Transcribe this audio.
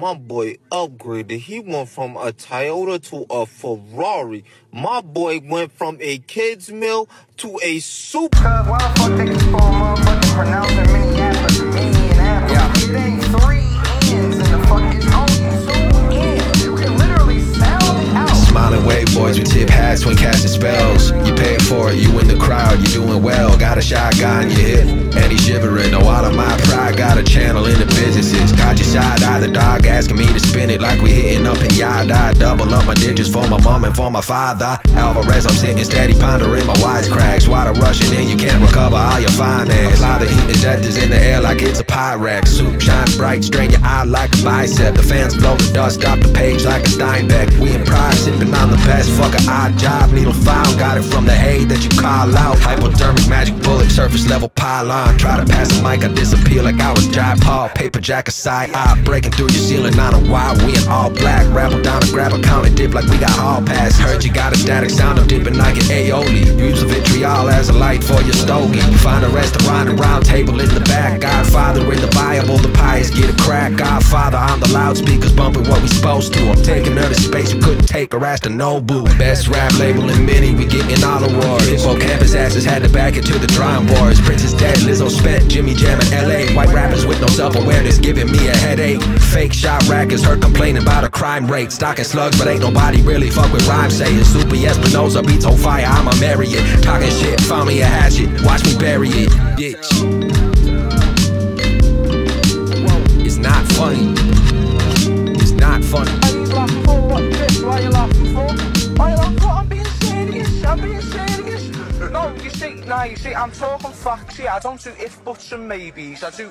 My boy upgraded. He went from a Toyota to a Ferrari. My boy went from a kid's meal to a super. Cause why the fuck they keep on motherfucking pronouncing Minneapolis Minneapolis? Yeah. It ain't three N's in the fuck, it's only two N's. You can literally sound it out. Smiling wave boys with tip hats when casting spells. You pay for it, you in the crowd, you doing well. Got a shotgun, you hit, and he shivering. No, pride, got a channel in the businesses. Got your side eye, the dog asking me to spin it like we hitting up in yada. Double up my digits for my mom and for my father. Alvarez, I'm sitting steady, pondering my wisecracks. Water rushing in, you can't recover all your finance. Apply the heat injectors in the air like it's a Pyrex. Soup shine bright, strain your eye like a bicep. The fans blow the dust off the page like a Steinbeck. We in pride, sipping on the best. Fuck a odd job, needle file. Got it from the hay that you call out. Hypodermic magic bullet, surface level pylon. Try to pass the mic, I disappear like I was Jai Paul. Paperjack aside, eye breaking through your ceiling on oh a wide. We in all black, rabble down and grab a count and dip like we got all pass. Heard you got a static sound, I'm dipping like an aioli. Use a vitriol as a light for your stogie. Find a restaurant and round table in the back. Godfather in the Bible, the pious get a crack. Godfather on the loudspeakers bumping what we supposed to. I'm taking her to space you couldn't take her ass to Nobu. Best rap label in mini, we getting all awards. Campus asses had to back it to the drawing boards. Prince is dead, Lizzo spent, Jimmy Jam in LA. White rappers with no self awareness giving me a headache. Fake shot rackers heard complaining about a crime rate. Stocking slugs, but ain't nobody really fuck with rhyme saying. Super Espinosa beats on fire, I'ma marry it. Talking shit, found me a hatchet, watch me bury it, bitch. It's not funny. It's not funny. Why you laughing for? What this? Why you laughing for? Why you laughing for? I'm being serious. I'm being serious. No, you see, no, you see, I'm talking facts here. I don't do if, buts, and maybes. I do